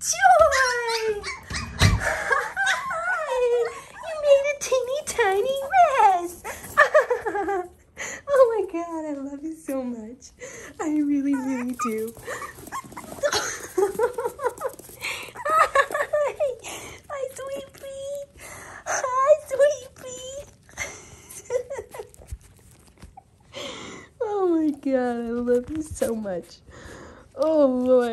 Joy! Hi! you made a teeny tiny mess. oh my god, I love you so much. I really, really do. Hi, sweet pea. Hi, sweet pea. oh my god, I love you so much. Oh Lord.